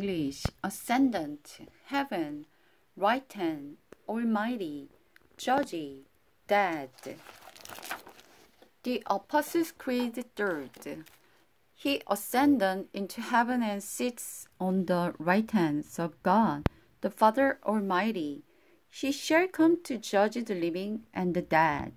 English, ascendant, heaven, right hand, almighty, judge, dead. The Apostles' Creed third. He ascended into heaven and sits on the right hand of God, the Father Almighty. He shall come to judge the living and the dead.